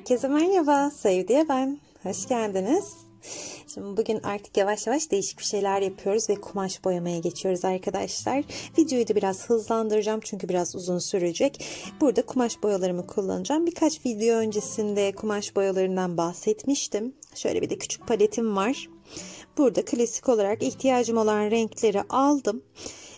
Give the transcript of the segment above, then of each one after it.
Herkese merhaba, Sevdiye ben. Hoş geldiniz. Şimdi bugün artık yavaş yavaş değişik bir şeyler yapıyoruz ve kumaş boyamaya geçiyoruz arkadaşlar. Videoyu da biraz hızlandıracağım çünkü biraz uzun sürecek. Burada kumaş boyalarımı kullanacağım. Birkaç video öncesinde kumaş boyalarından bahsetmiştim. Şöyle bir de küçük paletim var. Burada klasik olarak ihtiyacım olan renkleri aldım.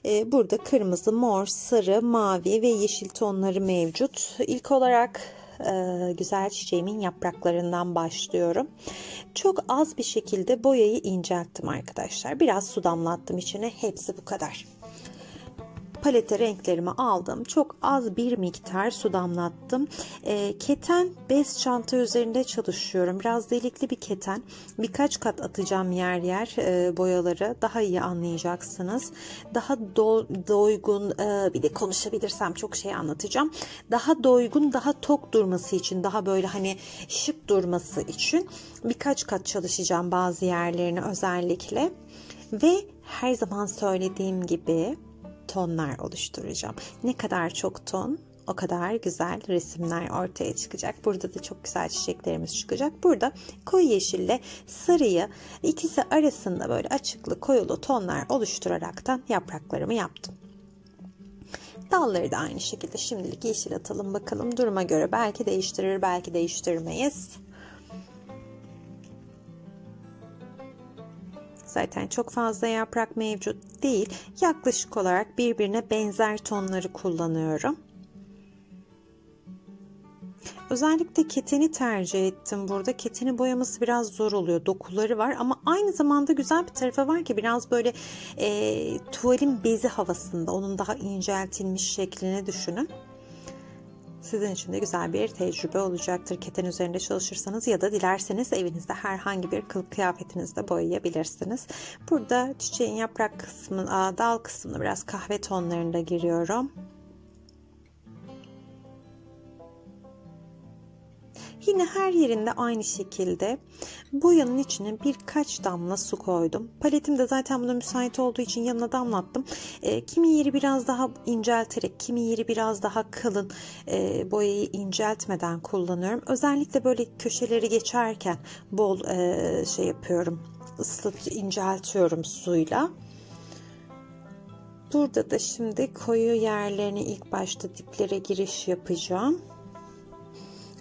Ee, burada kırmızı, mor, sarı, mavi ve yeşil tonları mevcut. İlk olarak e, güzel çiçeğimin yapraklarından başlıyorum. Çok az bir şekilde boyayı incelttim arkadaşlar. Biraz su damlattım içine. Hepsi bu kadar palete renklerimi aldım. Çok az bir miktar su damlattım. E, keten bez çanta üzerinde çalışıyorum. Biraz delikli bir keten. Birkaç kat atacağım yer yer e, boyaları. Daha iyi anlayacaksınız. Daha do, doygun e, bir de konuşabilirsem çok şey anlatacağım. Daha doygun, daha tok durması için, daha böyle hani şık durması için birkaç kat çalışacağım bazı yerlerini özellikle. Ve her zaman söylediğim gibi tonlar oluşturacağım. Ne kadar çok ton o kadar güzel resimler ortaya çıkacak. Burada da çok güzel çiçeklerimiz çıkacak. Burada koyu yeşille sarıyı ikisi arasında böyle açıklı koyulu tonlar oluşturaraktan yapraklarımı yaptım. Dalları da aynı şekilde şimdilik yeşil atalım bakalım. Duruma göre belki değiştirir belki değiştirmeyiz. Zaten çok fazla yaprak mevcut değil. Yaklaşık olarak birbirine benzer tonları kullanıyorum. Özellikle keteni tercih ettim burada. Keteni boyaması biraz zor oluyor. Dokuları var ama aynı zamanda güzel bir tarafı var ki biraz böyle e, tuvalin bezi havasında. Onun daha inceltilmiş şeklini düşünün sizin için de güzel bir tecrübe olacaktır. Keten üzerinde çalışırsanız ya da dilerseniz evinizde herhangi bir kılık kıyafetinizde boyayabilirsiniz. Burada çiçeğin yaprak kısmını, dal kısmını biraz kahve tonlarında giriyorum. Yine her yerinde aynı şekilde boyanın içine birkaç damla su koydum. Paletim de zaten buna müsait olduğu için yanına damlattım. E, kimi yeri biraz daha incelterek, kimi yeri biraz daha kalın e, boyayı inceltmeden kullanıyorum. Özellikle böyle köşeleri geçerken bol e, şey yapıyorum. Islat, inceltiyorum suyla. Burada da şimdi koyu yerlerine ilk başta diplere giriş yapacağım.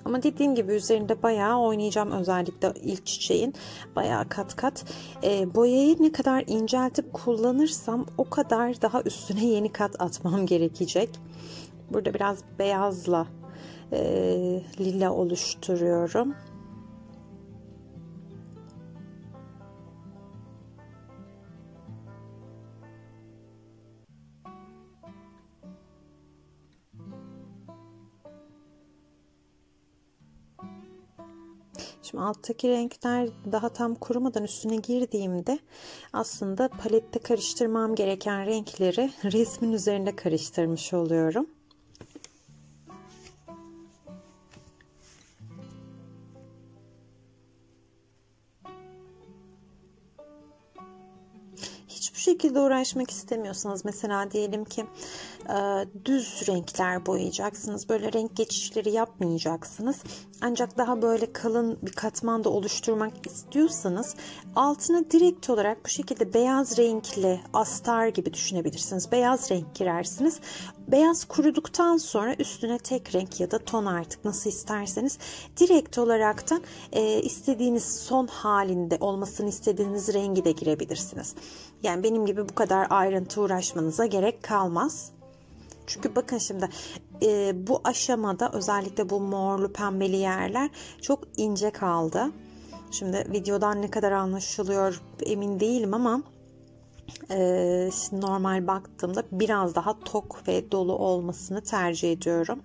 Ama dediğim gibi üzerinde bayağı oynayacağım özellikle ilk çiçeğin bayağı kat kat. E, boyayı ne kadar inceltip kullanırsam o kadar daha üstüne yeni kat atmam gerekecek. Burada biraz beyazla e, lila oluşturuyorum. Şimdi alttaki renkler daha tam kurumadan üstüne girdiğimde aslında palette karıştırmam gereken renkleri resmin üzerinde karıştırmış oluyorum. Hiçbir şekilde uğraşmak istemiyorsanız mesela diyelim ki düz renkler boyayacaksınız. Böyle renk geçişleri yapmayacaksınız. Ancak daha böyle kalın bir katman da oluşturmak istiyorsanız altına direkt olarak bu şekilde beyaz renkli astar gibi düşünebilirsiniz. Beyaz renk girersiniz. Beyaz kuruduktan sonra üstüne tek renk ya da ton artık nasıl isterseniz direkt olaraktan e, istediğiniz son halinde olmasını istediğiniz rengi de girebilirsiniz. Yani benim gibi bu kadar ayrıntı uğraşmanıza gerek kalmaz. Çünkü bakın şimdi e, bu aşamada özellikle bu morlu pembeli yerler çok ince kaldı. Şimdi videodan ne kadar anlaşılıyor emin değilim ama e, normal baktığımda biraz daha tok ve dolu olmasını tercih ediyorum.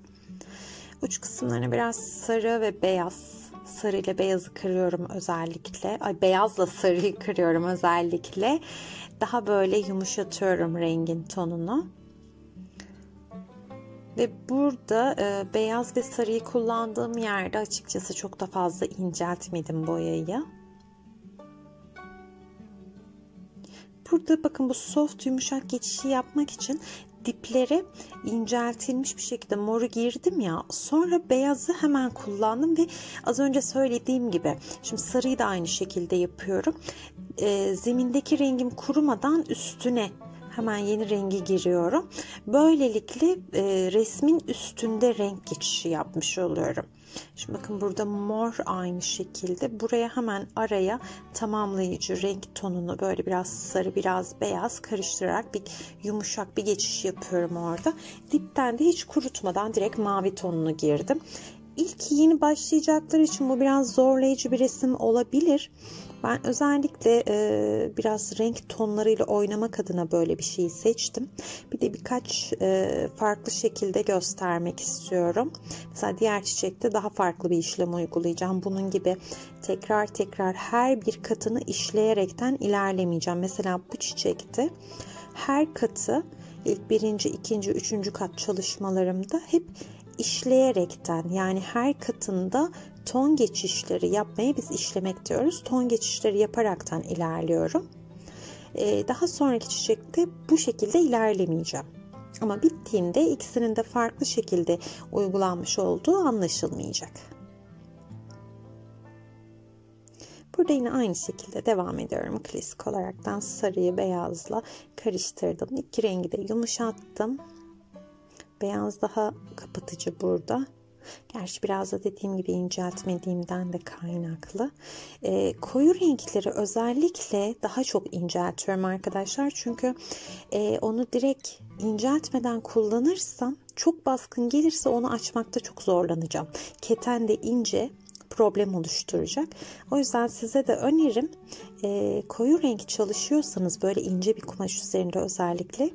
Uç kısımlarına biraz sarı ve beyaz sarı ile beyazı kırıyorum özellikle. Ay beyazla sarıyı kırıyorum özellikle. Daha böyle yumuşatıyorum rengin tonunu. Ve burada e, beyaz ve sarıyı kullandığım yerde açıkçası çok da fazla inceltmedim boyayı. Burada bakın bu soft yumuşak geçişi yapmak için dipleri inceltilmiş bir şekilde moru girdim ya sonra beyazı hemen kullandım ve az önce söylediğim gibi şimdi sarıyı da aynı şekilde yapıyorum e, zemindeki rengim kurumadan üstüne hemen yeni rengi giriyorum. Böylelikle e, resmin üstünde renk geçişi yapmış oluyorum. Şimdi bakın burada mor aynı şekilde. Buraya hemen araya tamamlayıcı renk tonunu böyle biraz sarı biraz beyaz karıştırarak bir yumuşak bir geçiş yapıyorum orada. Dipten de hiç kurutmadan direkt mavi tonunu girdim. İlk yeni başlayacaklar için bu biraz zorlayıcı bir resim olabilir. Ben özellikle e, biraz renk tonlarıyla oynamak adına böyle bir şeyi seçtim. Bir de birkaç e, farklı şekilde göstermek istiyorum. Mesela diğer çiçekte daha farklı bir işlem uygulayacağım. Bunun gibi tekrar tekrar her bir katını işleyerekten ilerlemeyeceğim. Mesela bu çiçekte her katı ilk birinci, ikinci, üçüncü kat çalışmalarımda hep işleyerekten yani her katında ton geçişleri yapmaya biz işlemek diyoruz. Ton geçişleri yaparaktan ilerliyorum. Ee, daha sonraki çiçekte bu şekilde ilerlemeyeceğim. Ama bittiğinde ikisinin de farklı şekilde uygulanmış olduğu anlaşılmayacak. Burada yine aynı şekilde devam ediyorum. Klasik olaraktan sarıyı beyazla karıştırdım. İki rengi de yumuşattım. Beyaz daha kapatıcı burada. Gerçi biraz da dediğim gibi inceltmediğimden de kaynaklı. E, koyu renkleri özellikle daha çok inceltiyorum arkadaşlar. Çünkü e, onu direkt inceltmeden kullanırsam çok baskın gelirse onu açmakta çok zorlanacağım. Keten de ince problem oluşturacak. O yüzden size de önerim e, koyu renk çalışıyorsanız böyle ince bir kumaş üzerinde özellikle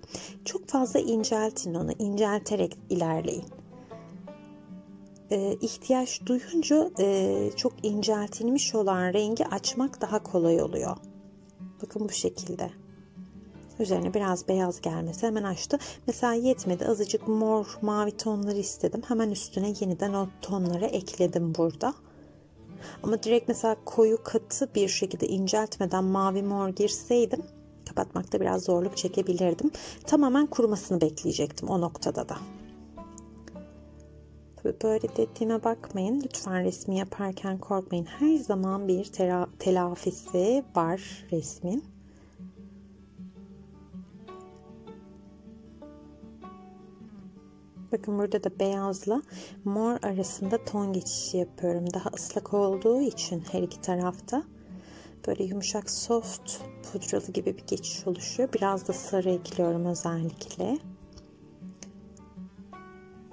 çok fazla inceltin onu incelterek ilerleyin. E, ihtiyaç duyunca e, çok inceltilmiş olan rengi açmak daha kolay oluyor. Bakın bu şekilde. Üzerine biraz beyaz gelmesi hemen açtı. Mesela yetmedi azıcık mor mavi tonları istedim. Hemen üstüne yeniden o tonları ekledim burada. Ama direkt mesela koyu katı bir şekilde inceltmeden mavi mor girseydim kapatmakta biraz zorluk çekebilirdim. Tamamen kurumasını bekleyecektim o noktada da. Tabii böyle dediğime bakmayın. Lütfen resmi yaparken korkmayın. Her zaman bir telafisi var resmin. Bakın burada da beyazla mor arasında ton geçişi yapıyorum. Daha ıslak olduğu için her iki tarafta böyle yumuşak soft pudralı gibi bir geçiş oluşuyor. Biraz da sarı ekliyorum özellikle.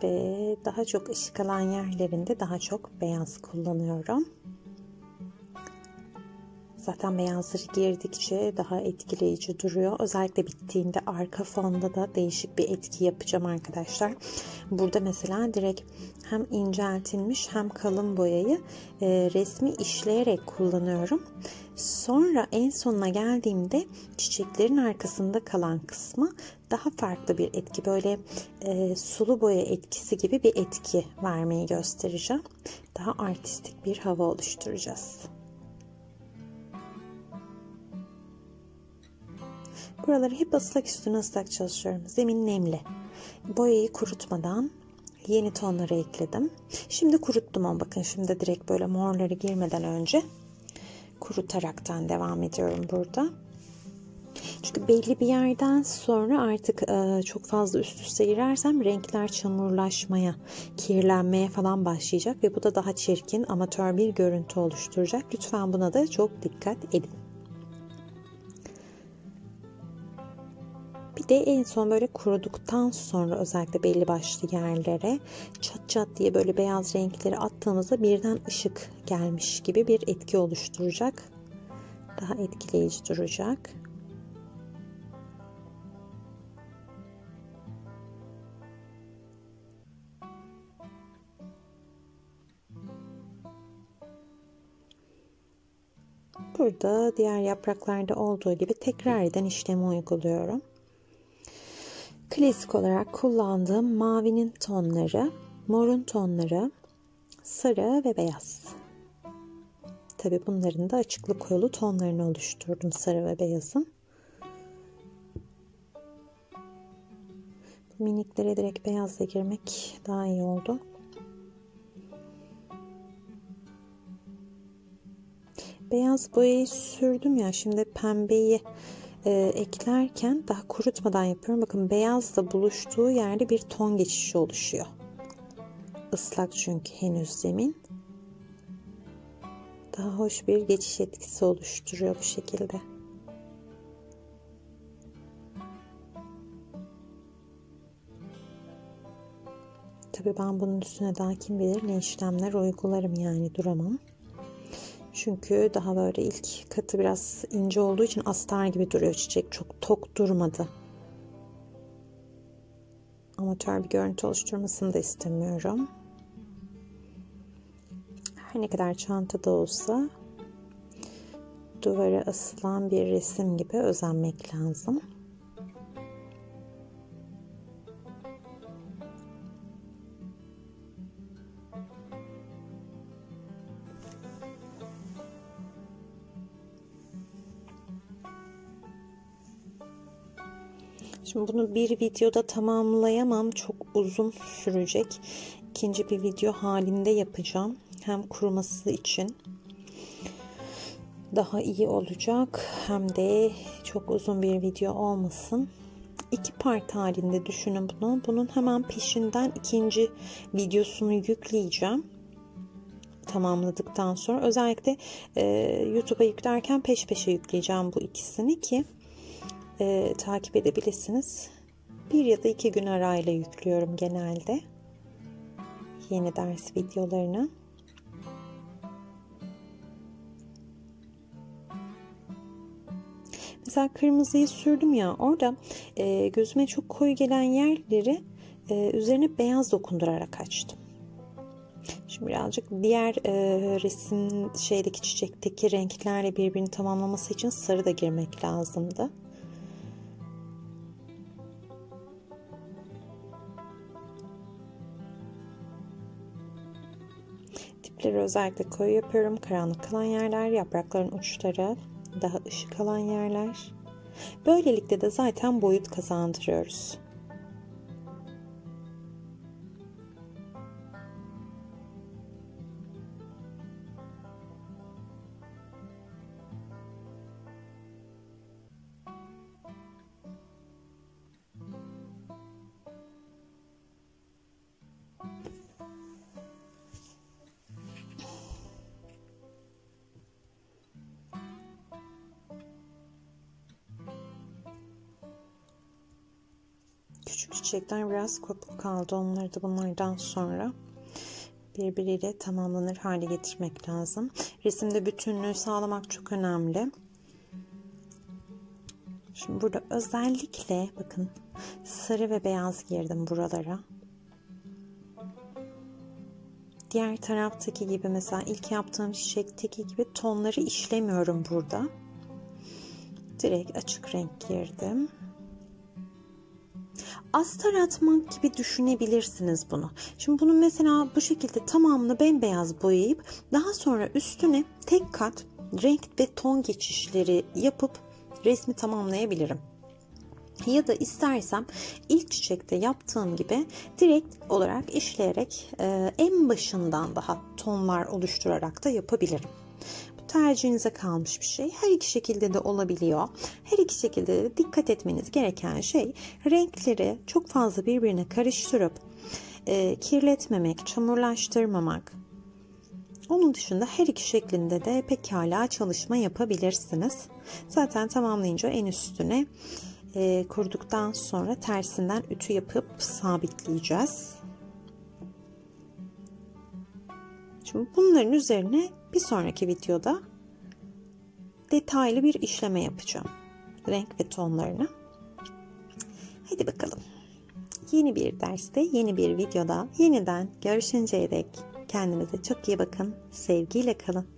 Ve daha çok ışık alan yerlerinde daha çok beyaz kullanıyorum. Zaten beyazları girdikçe daha etkileyici duruyor. Özellikle bittiğinde arka fonda da değişik bir etki yapacağım arkadaşlar. Burada mesela direkt hem inceltilmiş hem kalın boyayı e, resmi işleyerek kullanıyorum. Sonra en sonuna geldiğimde çiçeklerin arkasında kalan kısmı daha farklı bir etki böyle e, sulu boya etkisi gibi bir etki vermeyi göstereceğim. Daha artistik bir hava oluşturacağız. Buraları hep ıslak üstüne ıslak çalışıyorum. Zemin nemli. Boyayı kurutmadan yeni tonları ekledim. Şimdi kuruttum ama bakın şimdi direkt böyle morları girmeden önce kurutaraktan devam ediyorum burada. Çünkü belli bir yerden sonra artık e, çok fazla üst üste girersem renkler çamurlaşmaya, kirlenmeye falan başlayacak ve bu da daha çirkin, amatör bir görüntü oluşturacak. Lütfen buna da çok dikkat edin. De en son böyle kuruduktan sonra özellikle belli başlı yerlere çat çat diye böyle beyaz renkleri attığımızda birden ışık gelmiş gibi bir etki oluşturacak. Daha etkileyici duracak. Burada diğer yapraklarda olduğu gibi tekrar eden işlemi uyguluyorum. Klasik olarak kullandığım mavinin tonları, morun tonları, sarı ve beyaz. Tabi bunların da açıklı koyulu tonlarını oluşturdum sarı ve beyazın. Miniklere direkt beyazla girmek daha iyi oldu. Beyaz boyayı sürdüm ya şimdi pembeyi e, eklerken daha kurutmadan yapıyorum. Bakın beyazla buluştuğu yerde bir ton geçişi oluşuyor. Islak çünkü henüz zemin. Daha hoş bir geçiş etkisi oluşturuyor bu şekilde. Tabii ben bunun üstüne daha kim bilir ne işlemler uygularım yani duramam. Çünkü daha böyle ilk katı biraz ince olduğu için astar gibi duruyor çiçek. Çok tok durmadı. Amatör bir görüntü oluşturmasını da istemiyorum. Her ne kadar çantada olsa duvara asılan bir resim gibi özenmek lazım. Şimdi bunu bir videoda tamamlayamam. Çok uzun sürecek. İkinci bir video halinde yapacağım. Hem kuruması için daha iyi olacak. Hem de çok uzun bir video olmasın. İki part halinde düşünün bunu. Bunun hemen peşinden ikinci videosunu yükleyeceğim tamamladıktan sonra özellikle e, YouTube'a yüklerken peş peşe yükleyeceğim bu ikisini ki e, takip edebilirsiniz. Bir ya da iki gün arayla yüklüyorum genelde. Yeni ders videolarını. Mesela kırmızıyı sürdüm ya orada e, gözüme çok koyu gelen yerleri e, üzerine beyaz dokundurarak açtım. Şimdi birazcık diğer e, resim şeydeki çiçekteki renklerle birbirini tamamlaması için sarı da girmek lazımdı. Dipleri özellikle koyu yapıyorum. Karanlık kalan yerler, yaprakların uçları, daha ışık alan yerler. Böylelikle de zaten boyut kazandırıyoruz. Küçük çiçekler biraz kopuk kaldı. Onları da bunlardan sonra birbiriyle tamamlanır hale getirmek lazım. Resimde bütünlüğü sağlamak çok önemli. Şimdi burada özellikle bakın sarı ve beyaz girdim buralara. Diğer taraftaki gibi mesela ilk yaptığım çiçekteki gibi tonları işlemiyorum burada. Direkt açık renk girdim astar atmak gibi düşünebilirsiniz bunu. Şimdi bunu mesela bu şekilde tamamını bembeyaz boyayıp daha sonra üstüne tek kat renk ve ton geçişleri yapıp resmi tamamlayabilirim. Ya da istersem ilk çiçekte yaptığım gibi direkt olarak işleyerek en başından daha tonlar oluşturarak da yapabilirim tercihinize kalmış bir şey. Her iki şekilde de olabiliyor. Her iki şekilde de dikkat etmeniz gereken şey renkleri çok fazla birbirine karıştırıp e, kirletmemek, çamurlaştırmamak. Onun dışında her iki şeklinde de pekala çalışma yapabilirsiniz. Zaten tamamlayınca en üstüne e, kurduktan sonra tersinden ütü yapıp sabitleyeceğiz. Şimdi bunların üzerine bir sonraki videoda detaylı bir işleme yapacağım. Renk ve tonlarını. Hadi bakalım. Yeni bir derste, yeni bir videoda yeniden görüşünceye dek kendinize çok iyi bakın. Sevgiyle kalın.